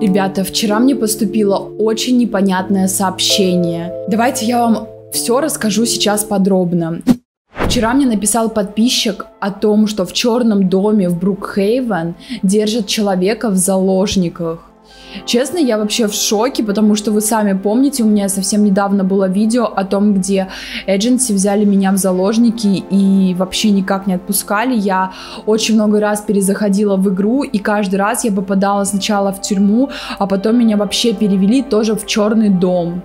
Ребята, вчера мне поступило очень непонятное сообщение. Давайте я вам все расскажу сейчас подробно. Вчера мне написал подписчик о том, что в черном доме в Брукхейвен держат человека в заложниках. Честно, я вообще в шоке, потому что вы сами помните, у меня совсем недавно было видео о том, где эдженси взяли меня в заложники и вообще никак не отпускали. Я очень много раз перезаходила в игру, и каждый раз я попадала сначала в тюрьму, а потом меня вообще перевели тоже в черный дом.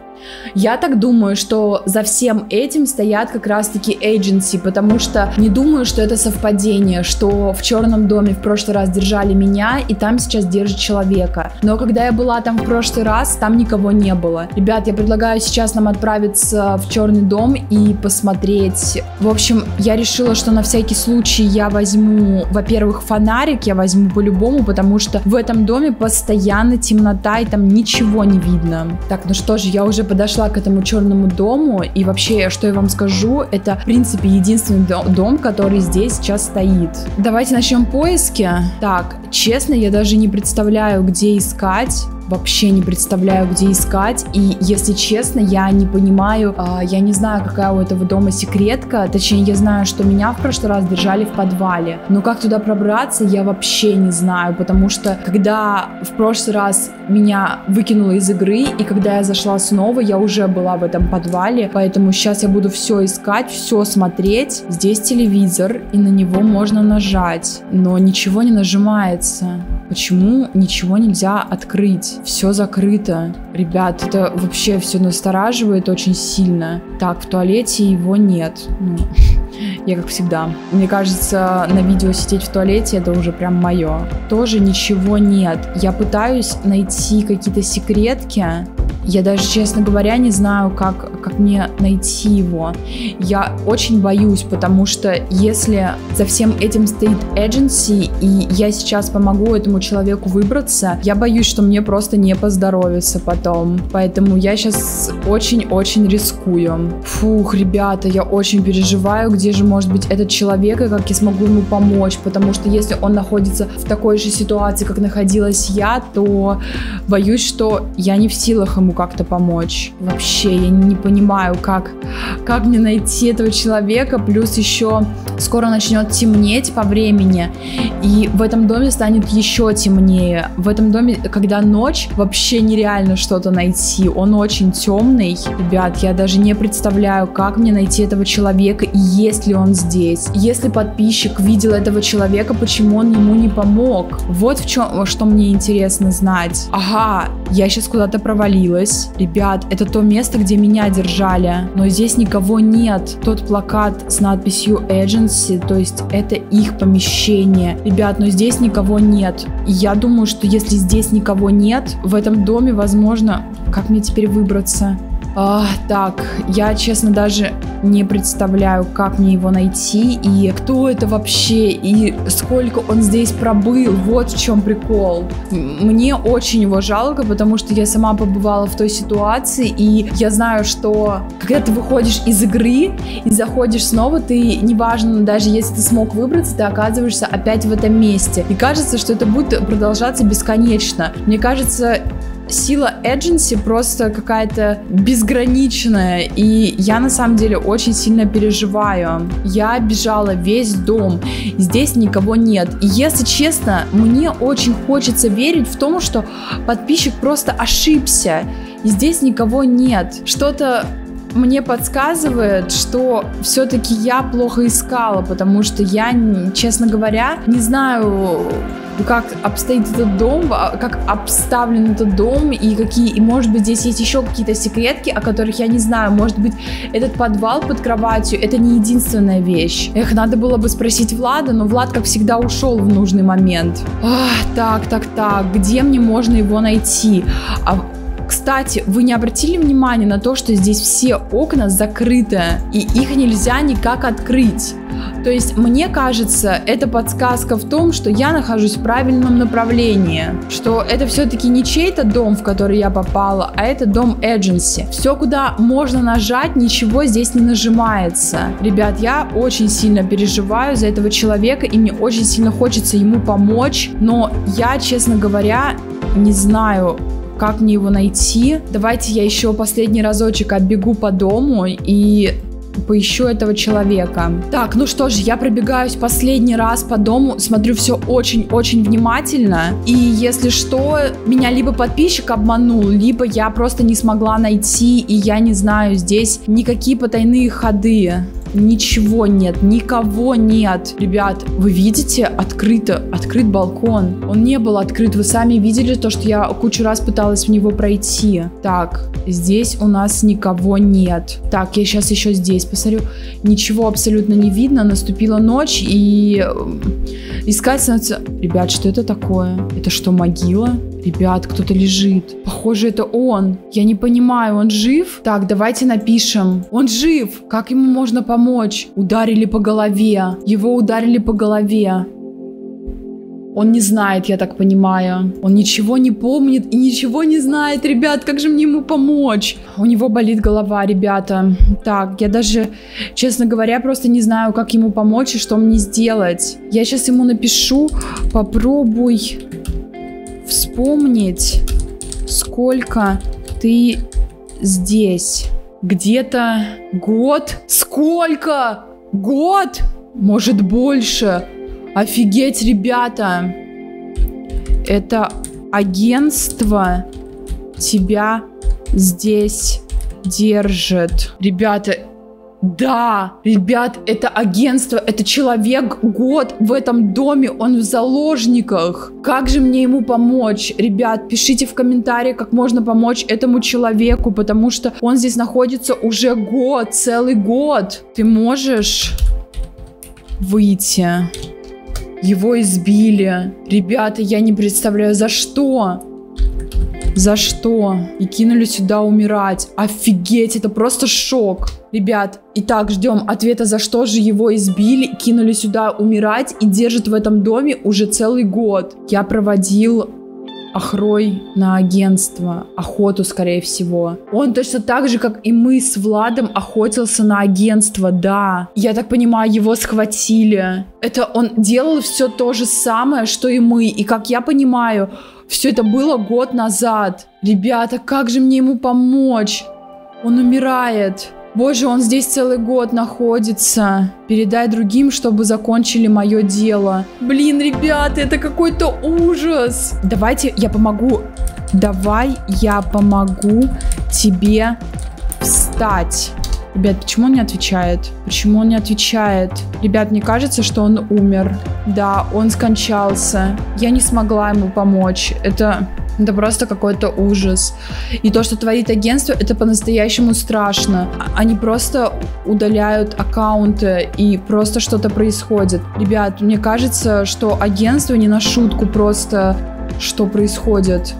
Я так думаю, что за всем этим стоят как раз-таки agency, потому что не думаю, что это совпадение, что в черном доме в прошлый раз держали меня, и там сейчас держат человека. Но когда я была там в прошлый раз, там никого не было. Ребят, я предлагаю сейчас нам отправиться в черный дом и посмотреть. В общем, я решила, что на всякий случай я возьму, во-первых, фонарик, я возьму по-любому, потому что в этом доме постоянно темнота, и там ничего не видно. Так, ну что же, я уже подошла к этому черному дому, и вообще, что я вам скажу, это, в принципе, единственный дом, который здесь сейчас стоит. Давайте начнем поиски. Так, честно, я даже не представляю, где искать вообще не представляю, где искать. И, если честно, я не понимаю, э, я не знаю, какая у этого дома секретка. Точнее, я знаю, что меня в прошлый раз держали в подвале. Но как туда пробраться, я вообще не знаю. Потому что, когда в прошлый раз меня выкинуло из игры, и когда я зашла снова, я уже была в этом подвале. Поэтому сейчас я буду все искать, все смотреть. Здесь телевизор, и на него можно нажать. Но ничего не нажимается. Почему ничего нельзя открыть? Все закрыто. Ребят, это вообще все настораживает очень сильно. Так, в туалете его нет. Ну, я как всегда. Мне кажется, на видео сидеть в туалете это уже прям мое. Тоже ничего нет. Я пытаюсь найти какие-то секретки, я даже, честно говоря, не знаю, как, как мне найти его. Я очень боюсь, потому что если за всем этим стоит agency, и я сейчас помогу этому человеку выбраться, я боюсь, что мне просто не поздоровится потом. Поэтому я сейчас очень-очень рискую. Фух, ребята, я очень переживаю, где же может быть этот человек и как я смогу ему помочь, потому что если он находится в такой же ситуации, как находилась я, то боюсь, что я не в силах ему как-то помочь. Вообще, я не понимаю, как, как мне найти этого человека. Плюс еще скоро начнет темнеть по времени, и в этом доме станет еще темнее. В этом доме, когда ночь, вообще нереально что-то найти. Он очень темный. Ребят, я даже не представляю, как мне найти этого человека и есть ли он здесь. Если подписчик видел этого человека, почему он ему не помог? Вот в чем, что мне интересно знать. Ага, я сейчас куда-то провалилась ребят, это то место, где меня держали, но здесь никого нет. Тот плакат с надписью agency, то есть это их помещение. Ребят, но здесь никого нет. И я думаю, что если здесь никого нет, в этом доме, возможно, как мне теперь выбраться? А, так, я, честно, даже не представляю, как мне его найти и кто это вообще и сколько он здесь пробыл. Вот в чем прикол. Мне очень его жалко, потому что я сама побывала в той ситуации и я знаю, что когда ты выходишь из игры и заходишь снова, ты, неважно, даже если ты смог выбраться, ты оказываешься опять в этом месте. И кажется, что это будет продолжаться бесконечно. Мне кажется, сила Agency просто какая-то безграничная, и я на самом деле очень сильно переживаю. Я обижала весь дом, здесь никого нет. И если честно, мне очень хочется верить в том, что подписчик просто ошибся, и здесь никого нет. Что-то мне подсказывает, что все-таки я плохо искала, потому что я, честно говоря, не знаю, как обстоит этот дом, а, как обставлен этот дом и какие, и может быть здесь есть еще какие-то секретки, о которых я не знаю, может быть этот подвал под кроватью, это не единственная вещь. Эх, надо было бы спросить Влада, но Влад, как всегда, ушел в нужный момент. Ах, так, так, так, где мне можно его найти? А кстати, вы не обратили внимания на то, что здесь все окна закрыты, и их нельзя никак открыть? То есть, мне кажется, это подсказка в том, что я нахожусь в правильном направлении, что это все-таки не чей-то дом, в который я попала, а это дом agency. Все, куда можно нажать, ничего здесь не нажимается. Ребят, я очень сильно переживаю за этого человека, и мне очень сильно хочется ему помочь, но я, честно говоря, не знаю, как мне его найти. Давайте я еще последний разочек оббегу по дому и поищу этого человека. Так, ну что ж, я пробегаюсь последний раз по дому, смотрю все очень-очень внимательно. И если что, меня либо подписчик обманул, либо я просто не смогла найти, и я не знаю, здесь никакие потайные ходы. Ничего нет, никого нет. Ребят, вы видите, открыто, открыт балкон. Он не был открыт, вы сами видели то, что я кучу раз пыталась в него пройти. Так, здесь у нас никого нет. Так, я сейчас еще здесь посмотрю. Ничего абсолютно не видно, наступила ночь и искать становится... Ребят, что это такое? Это что, могила? Ребят, кто-то лежит. Похоже, это он. Я не понимаю, он жив? Так, давайте напишем. Он жив! Как ему можно помочь? Ударили по голове. Его ударили по голове. Он не знает, я так понимаю. Он ничего не помнит и ничего не знает. Ребят, как же мне ему помочь? У него болит голова, ребята. Так, я даже, честно говоря, просто не знаю, как ему помочь и что мне сделать. Я сейчас ему напишу. Попробуй вспомнить, сколько ты здесь. Где-то год? Сколько? Год? Может больше? Офигеть, ребята! Это агентство тебя здесь держит. Ребята, да, ребят, это агентство, это человек год в этом доме, он в заложниках. Как же мне ему помочь? Ребят, пишите в комментариях, как можно помочь этому человеку, потому что он здесь находится уже год, целый год. Ты можешь выйти? Его избили. Ребята, я не представляю, за что? За что? И кинули сюда умирать. Офигеть, это просто шок. Ребят, итак, ждем ответа, за что же его избили, кинули сюда умирать и держат в этом доме уже целый год. Я проводил охрой на агентство, охоту, скорее всего. Он точно так же, как и мы с Владом, охотился на агентство, да. Я так понимаю, его схватили. Это он делал все то же самое, что и мы. И как я понимаю, все это было год назад. Ребята, как же мне ему помочь? Он умирает. Боже, он здесь целый год находится. Передай другим, чтобы закончили мое дело. Блин, ребята, это какой-то ужас. Давайте я помогу. Давай я помогу тебе встать. Ребят, почему он не отвечает? Почему он не отвечает? Ребят, мне кажется, что он умер. Да, он скончался. Я не смогла ему помочь. Это... Это просто какой-то ужас. И то, что творит агентство, это по-настоящему страшно. Они просто удаляют аккаунты и просто что-то происходит. Ребят, мне кажется, что агентство не на шутку просто что происходит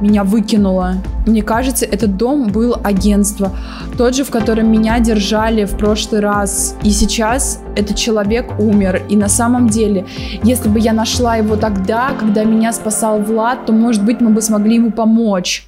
меня выкинуло. Мне кажется, этот дом был агентство. Тот же, в котором меня держали в прошлый раз. И сейчас этот человек умер. И на самом деле, если бы я нашла его тогда, когда меня спасал Влад, то, может быть, мы бы смогли ему помочь.